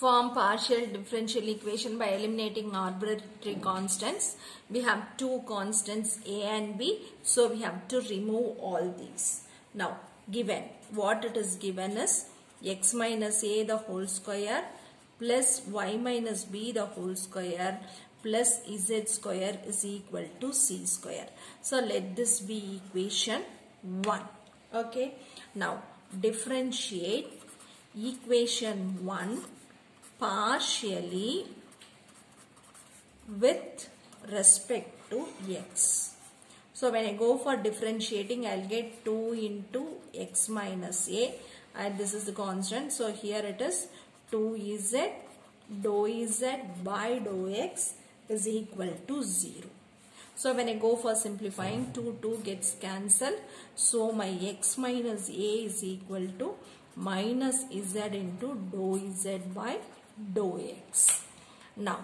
form partial differential equation by eliminating arbitrary constants. We have two constants a and b. So we have to remove all these. Now given what it is given is x minus a the whole square plus y minus b the whole square plus z square is equal to c square. So let this be equation 1. Okay. Now differentiate equation 1 partially with respect to x. So when I go for differentiating, I'll get 2 into x minus a and this is the constant. So here it is 2z dou z by dou x is equal to 0. So when I go for simplifying 2 2 gets cancelled. So my x minus a is equal to minus z into dou z by dou x. Now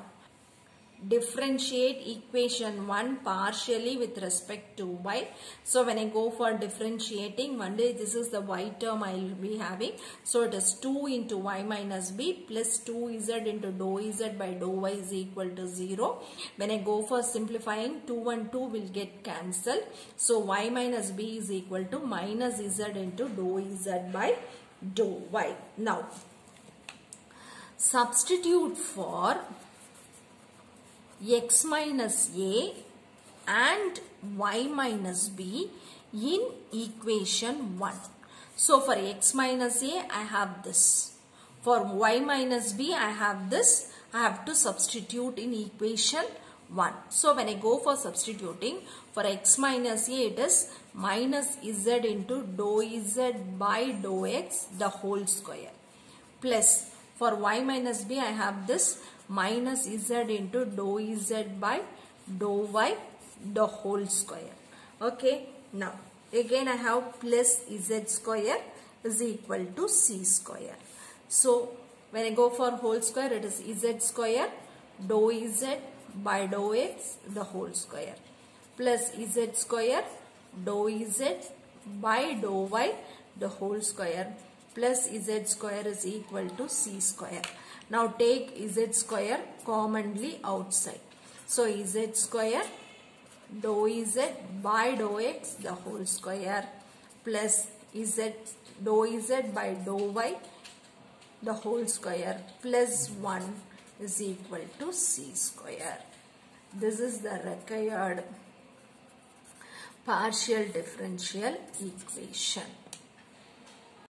differentiate equation 1 partially with respect to y. So when I go for differentiating, one day this is the y term I will be having. So it is 2 into y minus b plus 2z into dou z by dou y is equal to 0. When I go for simplifying, 2 and 2 will get cancelled. So y minus b is equal to minus z into dou z by dou y. Now substitute for x minus a and y minus b in equation 1. So for x minus a I have this. For y minus b I have this. I have to substitute in equation 1. So when I go for substituting for x minus a it is minus z into dou z by dou x the whole square plus for y minus b I have this minus z into dou z by dou y the whole square. Okay. Now again I have plus z square is equal to c square. So when I go for whole square it is z square dou z by dou x the whole square plus z square dou z by dou y the whole square plus z square is equal to c square. Now take z square commonly outside. So z square dou z by dou x the whole square plus z dou z by dou y the whole square plus 1 is equal to c square. This is the required partial differential equation.